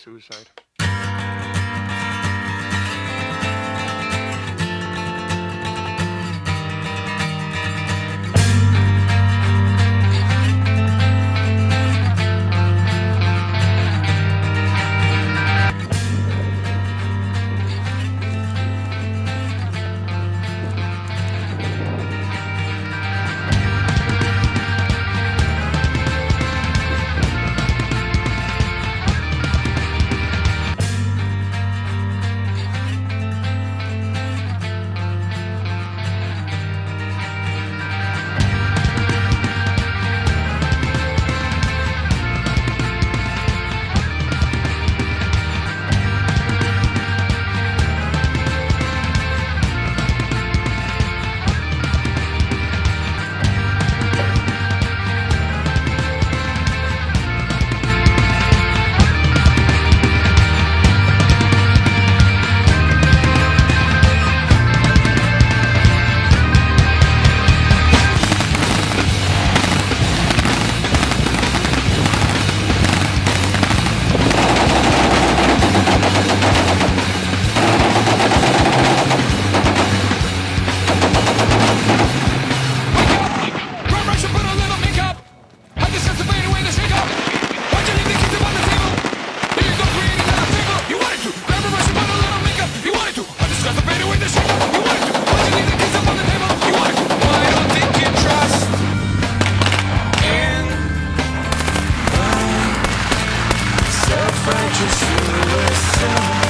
suicide. Just listen.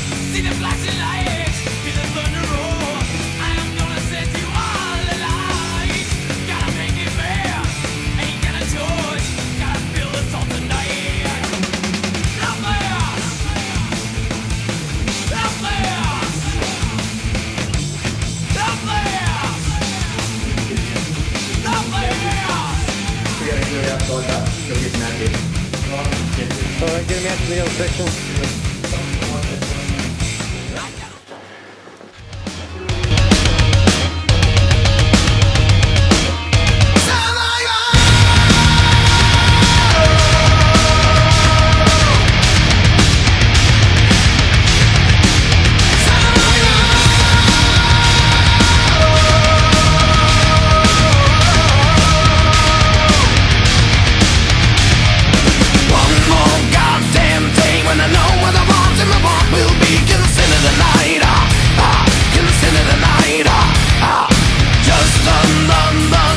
right, get him out to the other section. Bam! Bam! Bam!